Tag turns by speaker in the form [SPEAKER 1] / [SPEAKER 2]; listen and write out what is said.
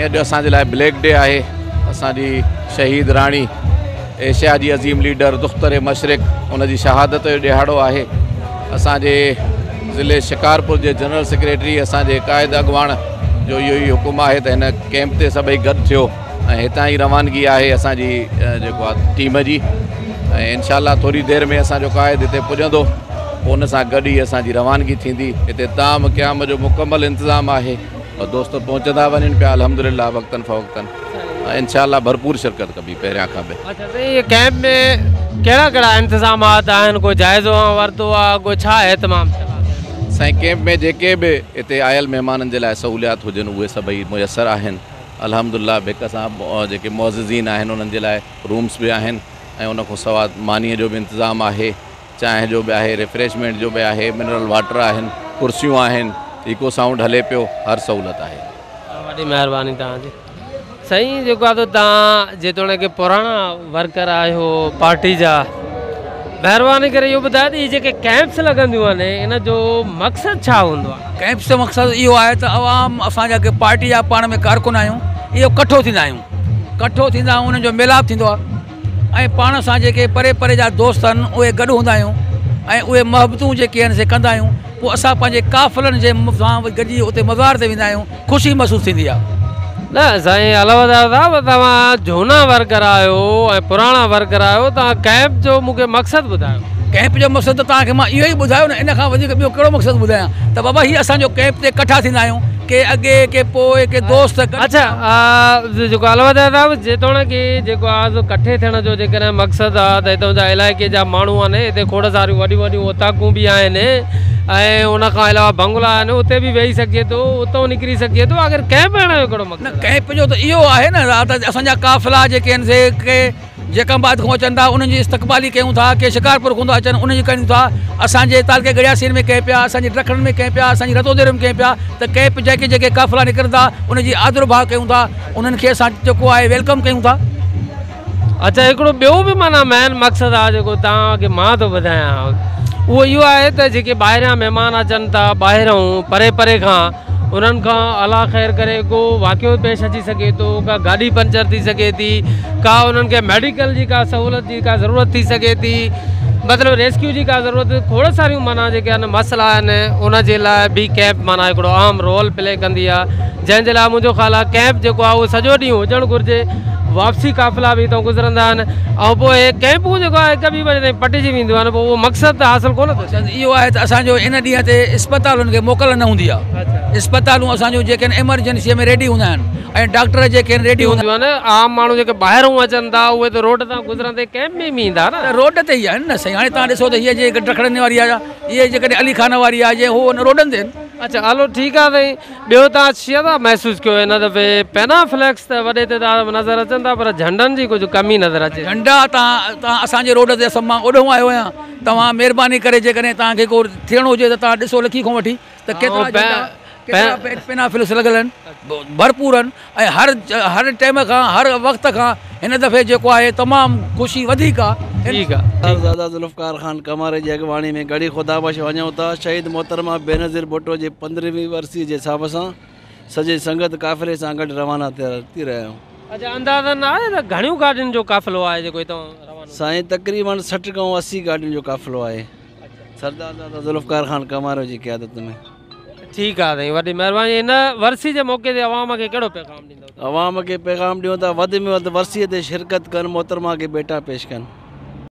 [SPEAKER 1] ऐं अॼु असांजे लाइ ब्लैक डे आहे असांजी शहीद राणी एशिया जी अज़ीम लीडर दुख़्तर मशरक़ उन जी शहादत जो ॾिहाड़ो आहे असांजे ज़िले शिकारपुर जे जनरल सेक्रेटरी असांजे क़ाइद अॻवाण जो इहो ई हुकुम आहे त हिन कैम्प ते सभई गॾु थियो ऐं हितां ई रवानगी आहे असांजी जेको आहे टीम जी ऐं इनशा थोरी देरि में असांजो क़ाइद हिते पुॼंदो पोइ हुन सां गॾु ई असांजी रवानगी थींदी हिते ताम क्याम जो मुकमलु इंतिज़ामु आहे
[SPEAKER 2] અ દોસ્તો પહોંચા દાવન પ્યા અલહમદુલ્લા વક્તા ફૌકત ઇનશાઅલ્લા ભરપૂર
[SPEAKER 1] શરકત કબી પેરયા કા બે અચ્છા સે કેમ્પ મે કેરા કેરા ઇંતિઝામાત આન ગો જાઈઝો વર્તોા ગો છા હેતમામ સૈ કેમ્પ મે જેકે બે ઇતે આયલ મહેમાનન દેલાય સહુલિયાત હોજન ઓય સબઈ મયસર આહેન અલહમદુલ્લા બેકસાબ જેકે મુઝઝિઝીન આહેન ઓનન દેલાય રૂમ્સ બે આહેન એ ઓનકો સવાદ માની જો ભી ઇંતિઝામ આહે ચાહે જો ભી આહે રિફ્રેશમેન્ટ જો
[SPEAKER 2] ભી આહે મિનરલ વોટર આહેન કરસીઓ આહેન तव्हां जेतोणीक वर्कर आहियो पार्टी जा महिरबानी करे इहो ॿुधायो त इहे जेके कैम्प्स लॻंदियूं आहिनि इन जो मक़सदु छा हूंदो आहे
[SPEAKER 3] कैम्प्स जो मक़सदु इहो आहे त आवाम असांजा पार्टी जा पाण में कारकुन आहियूं इहो कठो थींदा आहियूं कठो थींदा उन्हनि जो मिलाप थींदो आहे ऐं पाण सां जेके परे परे जा दोस्त आहिनि उहे गॾु हूंदा आहियूं ऐं उहे मोहबतूं जेके आहिनि कंदा आहियूं पोइ असां पंहिंजे काफ़लनि जे सां गॾिजी उते मज़ार ते वेंदा आहियूं ख़ुशी महसूसु थींदी आहे
[SPEAKER 2] न साईं तव्हां झूना वर्कर आहियो ऐं पुराणा वर्कर आहियो तव्हां कैब जो मूंखे मक़सदु ॿुधायो
[SPEAKER 3] कैप जो मक़सदु त तव्हांखे मां इहो ई ॿुधायो न इन खां वधीक ॿियो कहिड़ो मक़सदु ॿुधायां त बाबा हीअ असांजो कैप ते के अगे के पोए के दोस्त
[SPEAKER 2] अच्छा अलॻि जेतिरो की जेको आज कठे थियण जो जेकॾहिं मक़सदु आहे त हितां जा इलाइक़े जा माण्हू आहिनि वडी थोरा सारियूं वॾियूं वॾियूं अलावा बंगला आहिनि उते वेही सके तो उतो निकिरी सके तो अगर कैप वञण जो
[SPEAKER 3] कैप जो त इहो आहे न त काफ़िला जेके से के जेका बाद खां अचनि था उन्हनि जी इस्तक़बाली कयूं था के शिकारपुर खां अचनि उनजी कयूं था असांजे तालके गड़ियासी में कंहिं पिया असांजे डखण में कंहिं पिया असांजी रतोदेर में कंहिं पिया त कैप बि जेके जेके काफ़ल निकिरनि था उन्हनि आदर भाव कयूं था उन्हनि खे असां जेको आहे वेलकम कयूं था
[SPEAKER 2] अच्छा हिकिड़ो ॿियो बि माना मेन मक़सदु आहे जेको तव्हांखे मां थो ॿुधायां उहो इहो आहे त जेके ॿाहिरां महिमान अचनि था ॿाहिरों परे परे खां उन्हनि खां अला ख़ैरु करे को वाकियो पेश अची सघे थो का गाॾी पंचर थी सघे थी का उन्हनि खे मेडिकल जी का सहूलियत जी का ज़रूरत थी सघे थी मतिलबु रेस्क्यू जी का ज़रूरत थोरा सारियूं माना जेके आहिनि मसइला आहिनि जे लाइ बि कैम्प माना हिकिड़ो आम रोल प्ले कंदी आहे जंहिंजे लाइ मुंहिंजो ख़्यालु आहे कैम्प जेको आहे उहो सॼो ॾींहुं हुजणु घुरिजे वापसी काफ़िला बि हितां गुज़रंदा आहिनि ऐं पोइ कैम्पूं जेको आहे पटिजी वेंदियूं आहिनि
[SPEAKER 3] इहो आहे त असांजो हिन ॾींहं ते इस्पतालुनि खे मोकल न हूंदी आहे इस्पतालूं असांजो जेके आहिनि एमरजेंसीअ में रेडी हूंदा आहिनि ऐं डॉक्टर जेके आहिनि रेडी
[SPEAKER 2] हूंदियूं आहिनि आम माण्हू जेके ॿाहिरां अचनि था उहे त रोड कैम्प में बि ईंदा न
[SPEAKER 3] रोड ते ई आहिनि न साईं हाणे तव्हां ॾिसो त हीअ जे रखण वारी आहे इहा जेकॾहिं अली खान वारी आहे जे
[SPEAKER 2] अच्छा हलो ठीक है भाई बो तव्हां महसूस किया दफ़े पैनाफ्लेक्स फ्लैक्स वे नज़र अचन था पर झंडन की कुछ कमी नज़र अच्छे
[SPEAKER 3] झंडा तव्हां रोड से सभु आयो आहियां तव्हां महिरबानी करे जेकॾहिं तव्हांखे लिखी खो
[SPEAKER 4] वी श मोतरमा वरसीअ जे हिसाब सां सॼे संगत काफ़िले सां गॾु रवाना साईं तकरीबन सठि खां असी गाॾियुनि जो काफ़िलो आहे
[SPEAKER 2] ठीक है साईं वॾी महिरबानी हिन वरसी जे मौक़े ते अवाम खे कहिड़ो पैगाम ॾींदो
[SPEAKER 4] अवाम खे पैगाम ॾियूं था वधि में वधि वरसीअ ते शिरकत कर मोहतरमा के बेटा पेश कनि